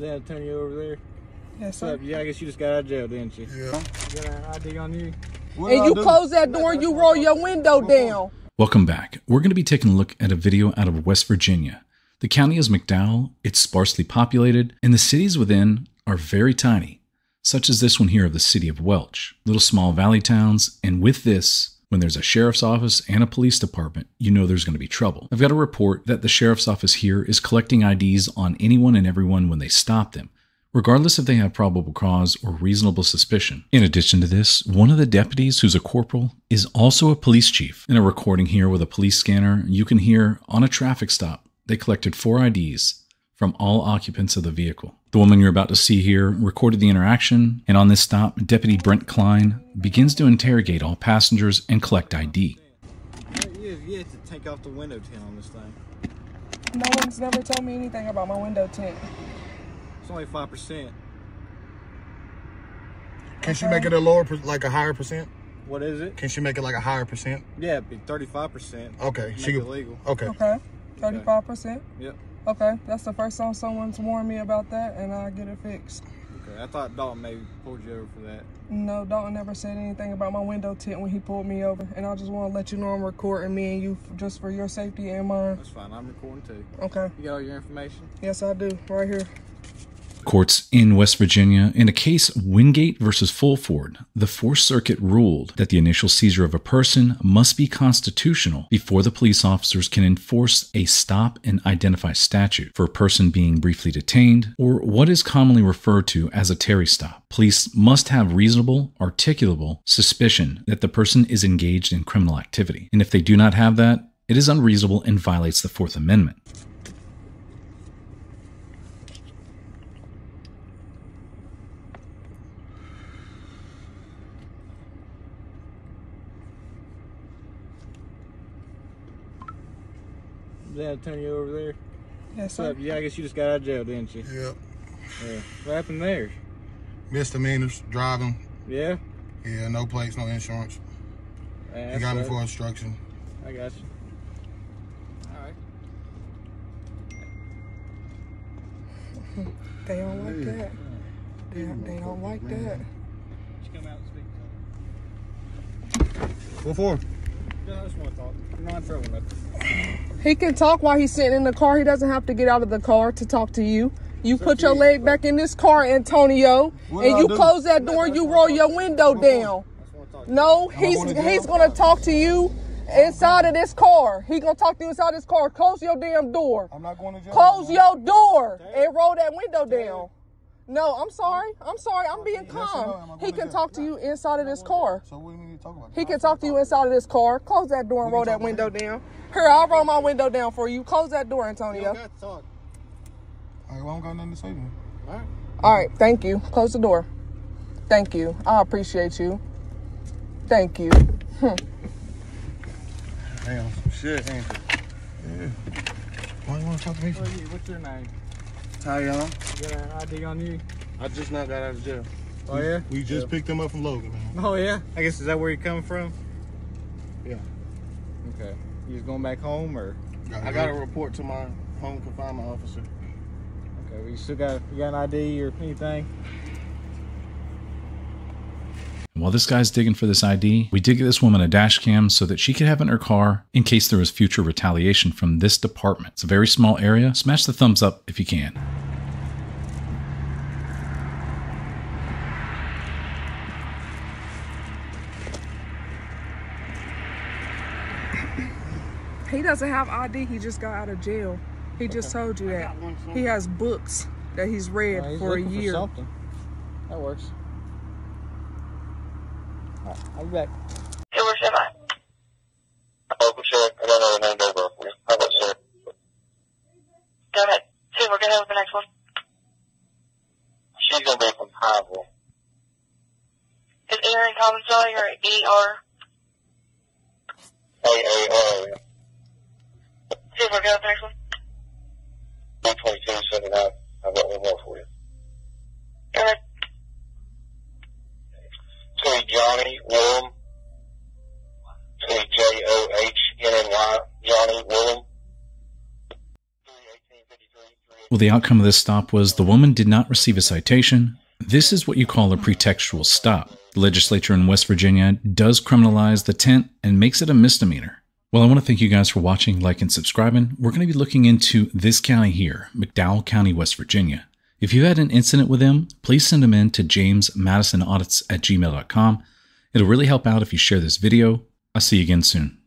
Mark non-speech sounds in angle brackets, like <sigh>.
Is that Antonio over there? Yes, What's up? sir. Yeah, I guess you just got out of jail, didn't you? Yeah. You got an ID on you? And you close that door and you roll your window down. Welcome back. We're going to be taking a look at a video out of West Virginia. The county is McDowell, it's sparsely populated, and the cities within are very tiny, such as this one here of the city of Welch. Little small valley towns, and with this, when there's a sheriff's office and a police department, you know there's going to be trouble. I've got a report that the sheriff's office here is collecting IDs on anyone and everyone when they stop them, regardless if they have probable cause or reasonable suspicion. In addition to this, one of the deputies, who's a corporal, is also a police chief. In a recording here with a police scanner, you can hear on a traffic stop, they collected four IDs from all occupants of the vehicle. The woman you're about to see here recorded the interaction, and on this stop, Deputy Brent Klein begins to interrogate all passengers and collect ID. You, you have to take off the window tint on this thing. No one's never told me anything about my window tint. It's only 5%. Can she make it a lower, per- like a higher percent? What is it? Can she make it like a higher percent? Yeah, it'd be 35%. Okay, Make she it could- legal. Okay. Okay. 35%. Yep. Okay. That's the first time someone's warned me about that and I get it fixed. Okay. I thought Dalton maybe pulled you over for that. No, Dalton never said anything about my window tint when he pulled me over. And I just want to let you know I'm recording me and you f- just for your safety and mine. That's fine. I'm recording too. Okay. You got all your information? Yes, I do. Right here. Courts in West Virginia, in a case Wingate versus Fulford, the Fourth Circuit ruled that the initial seizure of a person must be constitutional before the police officers can enforce a stop and identify statute for a person being briefly detained, or what is commonly referred to as a Terry stop. Police must have reasonable, articulable suspicion that the person is engaged in criminal activity. And if they do not have that, it is unreasonable and violates the Fourth Amendment. That Antonio over there? Yes, sir. Yeah, I guess you just got out of jail, didn't you? Yep. Yeah. What happened there? Misdemeanors, driving. Yeah? Yeah, no plates, no insurance. Yeah, He got me for obstruction. I got you. Alright. <laughs> They don't like that. They, they don't like that. Just come out and speak to What for? I just want to talk. I'm not trouble, nothing. He can talk while he's sitting in the car. He doesn't have to get out of the car to talk to you. You put your leg back in this car, Antonio, What and you close that door you roll your window down. I just want to talk. No, he's going to he's gonna talk to you inside of this car. He gonna talk to you inside this car. Close your damn door. I'm not going to jail. Close your door and roll that window down. No, I'm sorry. I'm sorry. I'm being Yes or no? Am I calm. He can talk to you inside of this car. So what do we need to talk about? He can talk to you inside of this car. Close that door and roll that window down. Here, I'll roll my window down for you. Close that door, Antonio. don't got talk. All right, well, I don't got nothing to say then. Alright. All right, thank you. Close the door. Thank you. I appreciate you. Thank you. Hmm. Damn, some shit, ain't it? Yeah. Why you want to talk to me? What are you- What's your name? Ty Young. You got an ID on you? I just now got out of jail. Oh, yeah? We just picked him up from Logan, man. Oh, yeah? I guess is that where you're coming from? Yeah. Okay. You just going back home or? I got a report to my home confinement officer. Okay, well, still got, you got an ID or anything? And while this guy's digging for this ID, we did get this woman a dash cam so that she could have it in her car in case there was future retaliation from this department. It's a very small area. Smash the thumbs up if you can. He doesn't have ID. He just got out of jail. He just told you that. He has books that he's read he's for a looking year. something. That works. Alright, I'll be back. Silver Semi. Local sheriff, I don't know the name over for. How about sir? Go ahead. See we're gonna have the next one. She's gonna be from Pineville. Is Aaron common spelling or E-R? A-A-R. See if we're gonna have the next one. 122, 79. I've got one more for you. Go ahead. To Johnny Willem. To J-O-H-N-N-Y. Johnny Willem. 31853 Well, the outcome of this stop was the woman did not receive a citation. This is what you call a pretextual stop. The legislature in West Virginia does criminalize the tint and makes it a misdemeanor. Well, I want to thank you guys for watching, like, and subscribing. We're going to be looking into this county here, McDowell County, West Virginia. If you had an incident with them, please send them in to jamesmadisonaudits at gmail.com. It'll really help out if you share this video. I'll see you again soon.